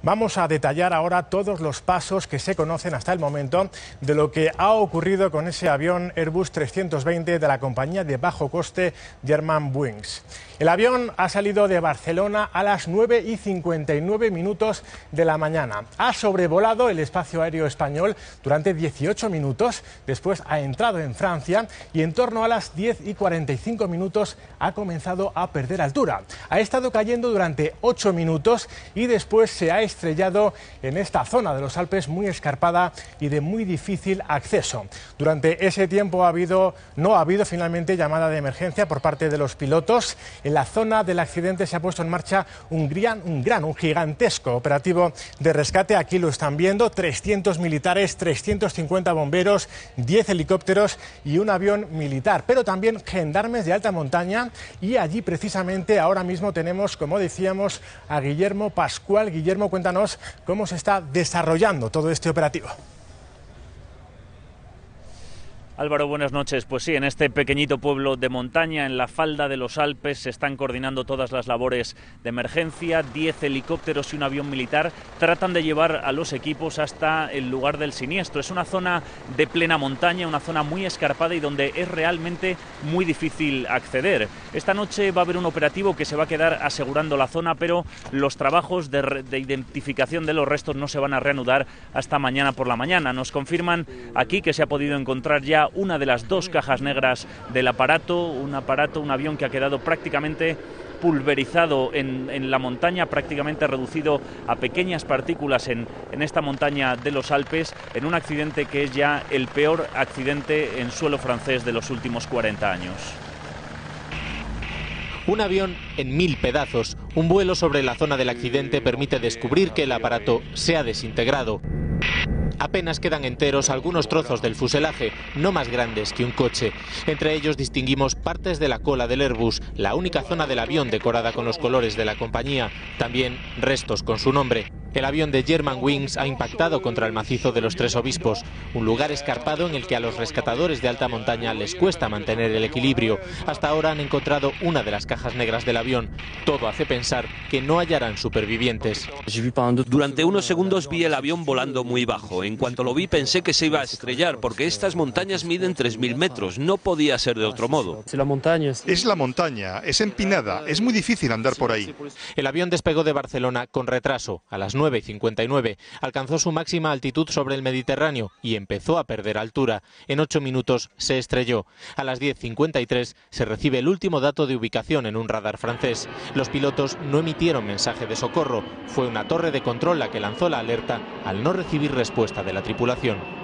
Vamos a detallar ahora todos los pasos que se conocen hasta el momento de lo que ha ocurrido con ese avión Airbus 320 de la compañía de bajo coste Germanwings. El avión ha salido de Barcelona a las 9 y 59 minutos de la mañana. Ha sobrevolado el espacio aéreo español durante 18 minutos, después ha entrado en Francia y en torno a las 10 y 45 minutos ha comenzado a perder altura. Ha estado cayendo durante 8 minutos y después se ha estrellado en esta zona de los Alpes muy escarpada y de muy difícil acceso. Durante ese tiempo ha habido, no ha habido finalmente llamada de emergencia por parte de los pilotos. En la zona del accidente se ha puesto en marcha un gran, un gran, un gigantesco operativo de rescate. Aquí lo están viendo, 300 militares, 350 bomberos, 10 helicópteros y un avión militar, pero también gendarmes de alta montaña y allí precisamente ahora mismo tenemos, como decíamos, a Guillermo Pascual. Guillermo, cuéntanos cómo se está desarrollando todo este operativo. Álvaro, buenas noches. Pues sí, en este pequeñito pueblo de montaña, en la falda de los Alpes, se están coordinando todas las labores de emergencia. Diez helicópteros y un avión militar tratan de llevar a los equipos hasta el lugar del siniestro. Es una zona de plena montaña, una zona muy escarpada y donde es realmente muy difícil acceder. Esta noche va a haber un operativo que se va a quedar asegurando la zona, pero los trabajos de, de identificación de los restos no se van a reanudar hasta mañana por la mañana. Nos confirman aquí que se ha podido encontrar ya una de las dos cajas negras del aparato, un aparato, un avión que ha quedado prácticamente pulverizado en, la montaña, prácticamente reducido a pequeñas partículas en, en, esta montaña de los Alpes, en un accidente que es ya el peor accidente en suelo francés de los últimos 40 años. Un avión en mil pedazos. Un vuelo sobre la zona del accidente permite descubrir que el aparato se ha desintegrado. Apenas quedan enteros algunos trozos del fuselaje, no más grandes que un coche. Entre ellos distinguimos partes de la cola del Airbus, la única zona del avión decorada con los colores de la compañía, también restos con su nombre. El avión de Germanwings ha impactado contra el macizo de los Tres Obispos, un lugar escarpado en el que a los rescatadores de alta montaña les cuesta mantener el equilibrio. Hasta ahora han encontrado una de las cajas negras del avión. Todo hace pensar que no hallarán supervivientes. Durante unos segundos vi el avión volando muy bajo. En cuanto lo vi pensé que se iba a estrellar porque estas montañas miden 3.000 metros. No podía ser de otro modo. Es la montaña, es empinada, es muy difícil andar por ahí. El avión despegó de Barcelona con retraso a las 9 y 59. Alcanzó su máxima altitud sobre el Mediterráneo y empezó a perder altura. En ocho minutos se estrelló. A las 10.53 se recibe el último dato de ubicación en un radar francés. Los pilotos no emitieron mensaje de socorro. Fue una torre de control la que lanzó la alerta al no recibir respuesta de la tripulación.